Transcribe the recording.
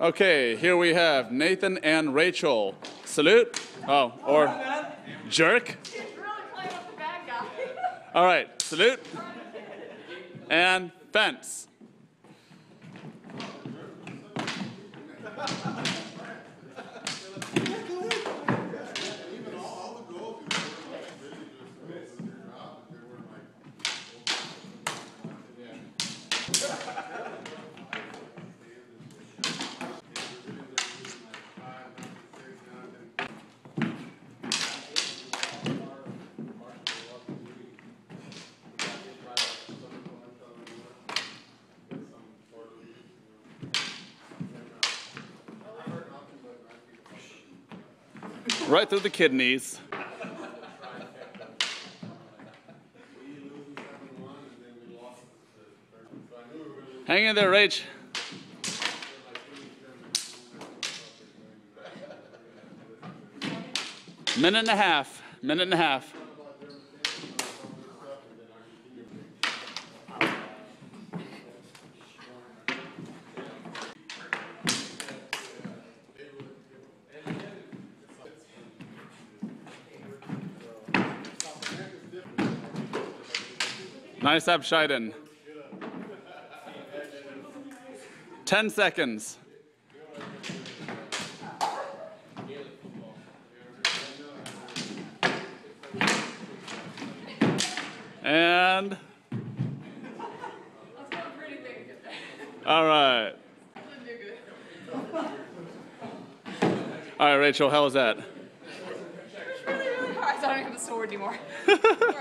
Okay, here we have Nathan and Rachel. Salute. Oh, or jerk. All right, salute. And fence. Right through the kidneys. Hang in there, Rach. Minute and a half. Minute and a half. Nice Abschneiden. 10 seconds. And, Let's go pretty big. all right. Didn't do good. All right, Rachel, how was that? It was really, really hard. I don't have a sword anymore. or a head or